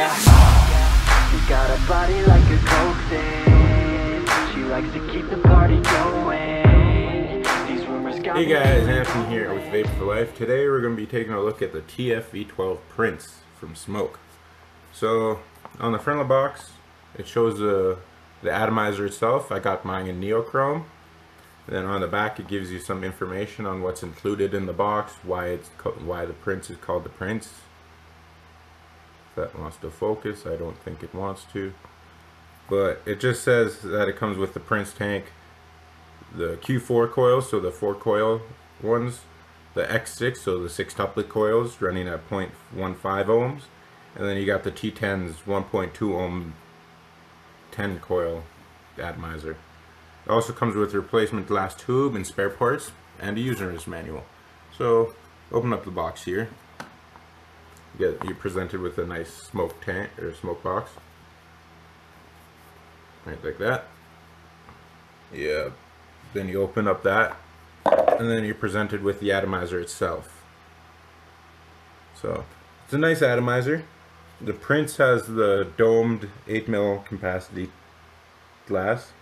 She got a body like a coke thing. She likes to keep the party going. These rumors got Hey guys, Anthony here with Vape for Life. Today we're going to be taking a look at the TFV12 Prince from Smok. So, on the front of the box, it shows the, the atomizer itself. I got mine in neochrome. Then on the back it gives you some information on what's included in the box, why it's why the Prince is called the Prince. That wants to focus, I don't think it wants to. But it just says that it comes with the Prince tank, the Q4 coils, so the four coil ones, the X6, so the six tuplet coils running at 0.15 ohms, and then you got the T10's 1.2 ohm 10 coil atomizer. It also comes with replacement glass tube and spare parts and a user's manual. So open up the box here. You get you're presented with a nice Smok tank or Smok box. Right like that. Yeah. Then you open up that and then you're presented with the atomizer itself. So it's a nice atomizer. The Prince has the domed 8 mil capacity glass.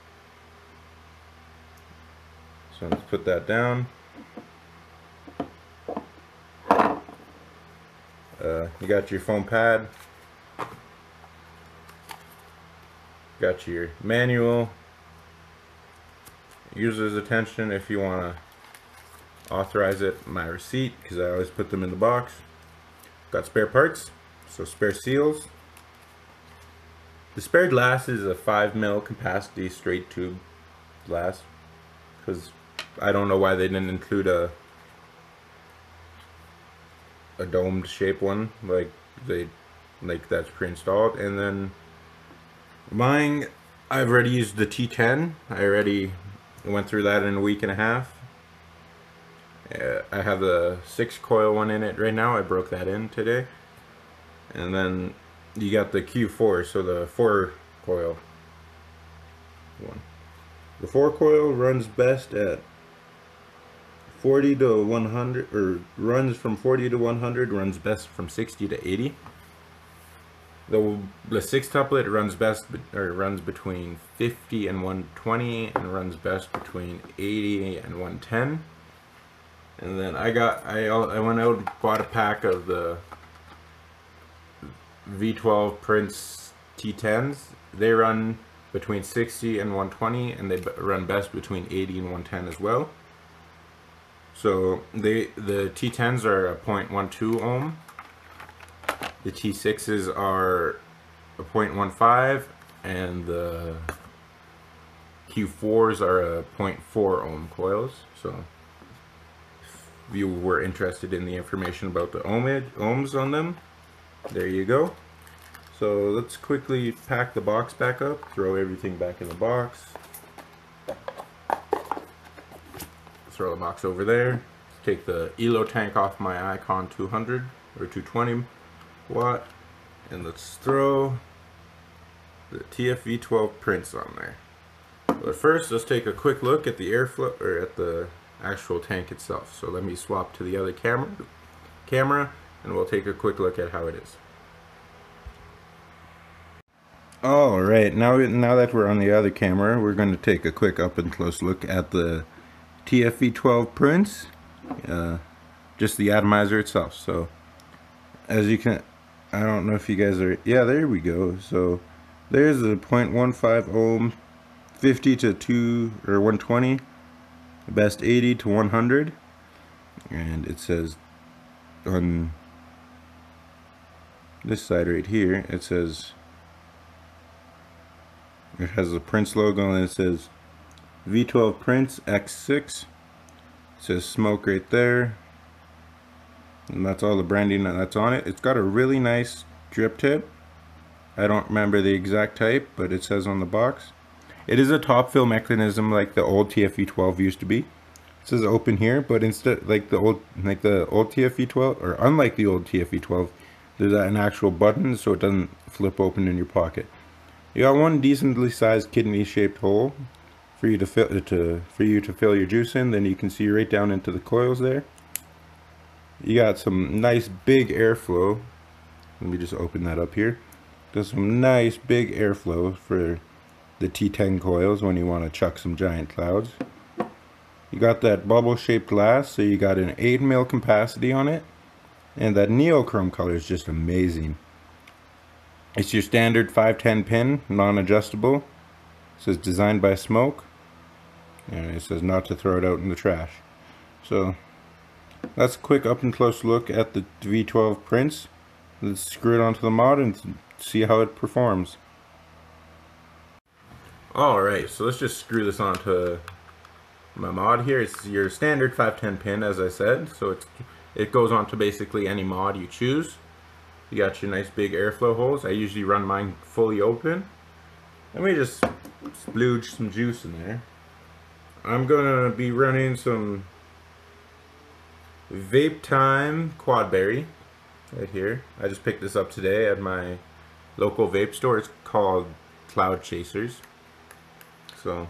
So let's put that down. Uh, you got your foam pad. Got your manual. User's attention if you want to authorize it. My receipt, because I always put them in the box. Got spare parts, so spare seals. The spare glass is a 5 mil capacity straight tube glass. Because I don't know why they didn't include a a domed shape one like they like that's pre-installed. And then mine I've already used the T10 I already went through that in a week and a half. Uh, I have the six coil one in it right now. I broke that in today. And then you got the Q4 so the four coil one. The four coil runs best at 40 to 100 or runs from 40 to 100 runs best from 60 to 80 the the six tuplet runs best or runs between 50 and 120 and runs best between 80 and 110 and then I got I I went out and bought a pack of the V12 Prince T10s they run between 60 and 120 and they run best between 80 and 110 as well so they the T10s are a 0.12 ohm. The T6s are a 0.15 and the Q4s are a 0.4 ohm coils. So if you were interested in the information about the ohmage, ohms on them, there you go. So let's quickly pack the box back up, throw everything back in the box. Throw the box over there. Take the Ello tank off my iKonn 200 or 220 watt, and let's throw the TFV12 Prince on there. But first, let's take a quick look at the airflow or at the actual tank itself. So let me swap to the other camera, camera, and we'll take a quick look at how it is. All right, now now that we're on the other camera, we're going to take a quick up and close look at the TFV12 Prince, uh, just the atomizer itself. So as you can, I don't know if you guys are, yeah, there we go. So there's the 0.15 ohm, 50 to 2 or 120, best 80 to 100, and it says on this side right here, it says it has the Prince logo and it says V12 Prince X6. It says Smok right there. And that's all the branding that's on it. It's got a really nice drip tip. I don't remember the exact type, but it says on the box. It is a top fill mechanism like the old TFV12 used to be. It says open here, but instead like the old like the old TFV12 or unlike the old TFV12, there's an actual button so it doesn't flip open in your pocket. You got one decently sized kidney shaped hole for you to fill to for you to fill your juice in. Then you can see right down into the coils there. You got some nice big airflow. Let me just open that up here. Does some nice big airflow for the T10 coils when you want to chuck some giant clouds. You got that bubble shaped glass, so you got an 8 mil capacity on it. And that neochrome color is just amazing. It's your standard 510 pin, non-adjustable. It says designed by Smok. And it says not to throw it out in the trash. So that's a quick up and close look at the V12 Prince. Let's screw it onto the mod and see how it performs. Alright, so let's just screw this onto my mod here. It's your standard 510 pin, as I said. So it's it goes onto basically any mod you choose. You got your nice big airflow holes. I usually run mine fully open. Let me just splooge some juice in there. I'm gonna be running some Vape Time Quadberry right here. I just picked this up today at my local vape store. It's called Cloud Chasers. So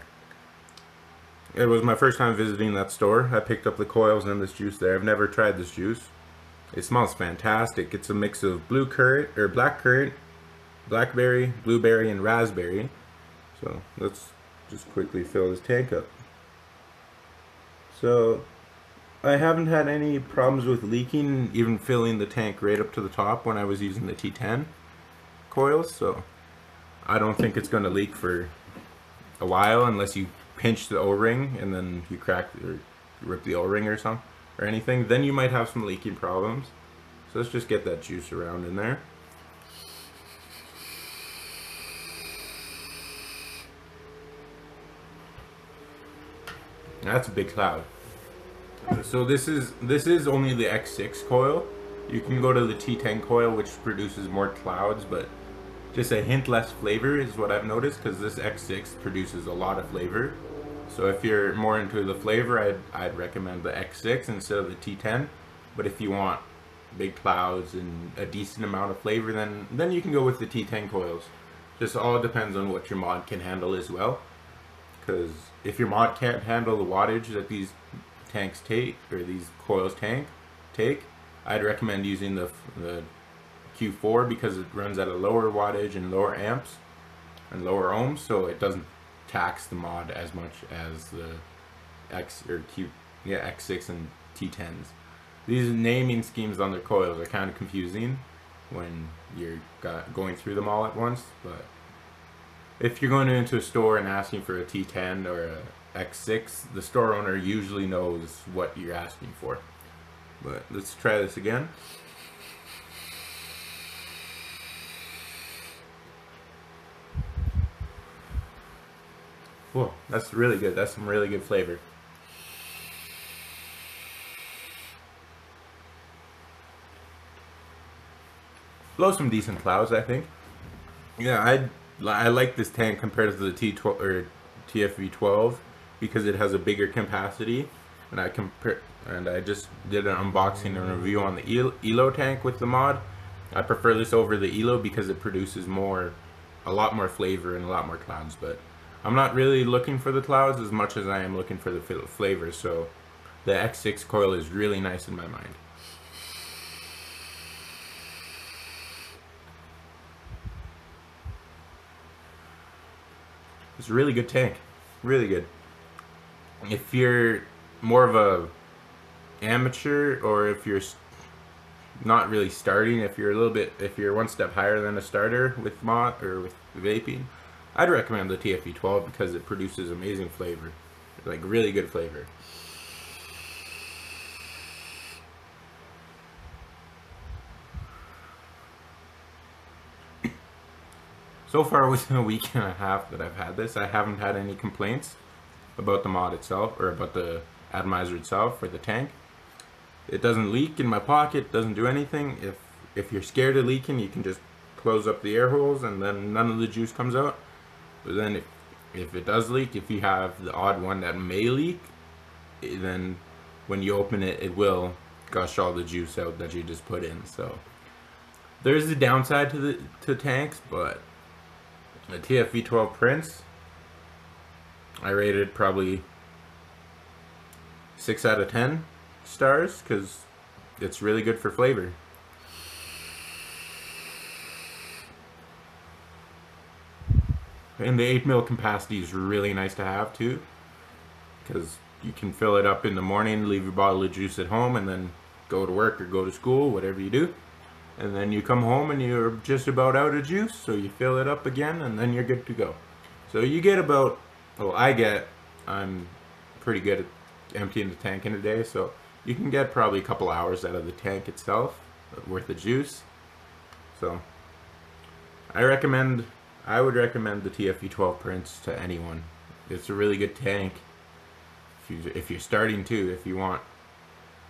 it was my first time visiting that store. I picked up the coils and this juice there. I've never tried this juice. It smells fantastic. It's a mix of blue currant or black currant, blackberry, blueberry, and raspberry. So let's just quickly fill this tank up. So I haven't had any problems with leaking, even filling the tank right up to the top when I was using the T10 coils. So I don't think it's going to leak for a while unless you pinch the O-ring and then you crack or rip the O-ring or something or anything. Then you might have some leaking problems. So let's just get that juice around in there. That's a big cloud. So this is this is only the X6 coil. You can go to the T10 coil, which produces more clouds, but just a hint less flavor is what I've noticed because this X6 produces a lot of flavor. So if you're more into the flavor, I'd, I'd recommend the X6 instead of the T10. But if you want big clouds and a decent amount of flavor, then, then you can go with the T10 coils. Just all depends on what your mod can handle as well. Because if your mod can't handle the wattage that these tanks take, or these coils tank take, I'd recommend using the, the Q4 because it runs at a lower wattage and lower amps and lower ohms, so it doesn't tax the mod as much as the X or Q, yeah, X6 and T10s. These naming schemes on their coils are kind of confusing when you're going through them all at once, but if you're going into a store and asking for a T10 or a X6, the store owner usually knows what you're asking for. But let's try this again. Whoa, that's really good. That's some really good flavor. Blow some decent clouds, I think. Yeah, I I like this tank compared to the T12 or TFV12 because it has a bigger capacity, and I compare and I just did an unboxing and review on the Ello tank with the mod. I prefer this over the Ello because it produces more, a lot more flavor and a lot more clouds, but I'm not really looking for the clouds as much as I am looking for the flavor, so the X6 coil is really nice in my mind. It's a really good tank. Really good. If you're more of a amateur or if you're not really starting, if you're a little bit, if you're one step higher than a starter with mod or with vaping, I'd recommend the TFV12 because it produces amazing flavor. Like really good flavor. So far within a week and a half that I've had this, I haven't had any complaints about the mod itself or about the atomizer itself or the tank. It doesn't leak in my pocket, doesn't do anything. If if you're scared of leaking, you can just close up the air holes and then none of the juice comes out. But then if, if it does leak, if you have the odd one that may leak, eh, then when you open it, it will gush all the juice out that you just put in. So there's a downside to the to tanks, but the TFV12 Prince, I rated probably 6 out of 10 stars because it's really good for flavor. And the 8 mil capacity is really nice to have too. Because you can fill it up in the morning, leave your bottle of juice at home, and then go to work or go to school, whatever you do. And then you come home and you're just about out of juice, so you fill it up again, and then you're good to go. So you get about, well, I get, I'm pretty good at emptying the tank in a day, so you can get probably a couple hours out of the tank itself worth of juice. So I recommend, I would recommend the TFV12 Prince to anyone. It's a really good tank. If you're starting to, if you want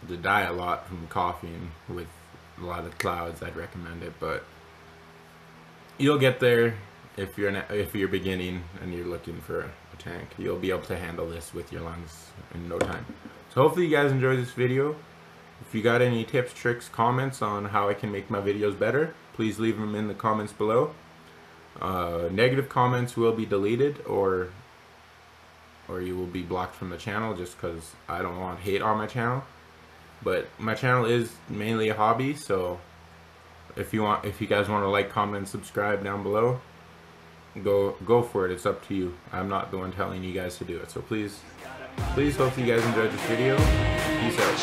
to die a lot from coughing with a lot of clouds, I'd recommend it. But you'll get there if you're if you're beginning and you're looking for a tank. You'll be able to handle this with your lungs in no time. So hopefully you guys enjoyed this video. If you got any tips, tricks, comments on how I can make my videos better, please leave them in the comments below. Uh, negative comments will be deleted or or you will be blocked from the channel just because I don't want hate on my channel. But my channel is mainly a hobby, so if you want, if you guys want to like, comment, subscribe down below, go go for it. It's up to you. I'm not the one telling you guys to do it. So please, please, hope you guys enjoyed this video. Peace out.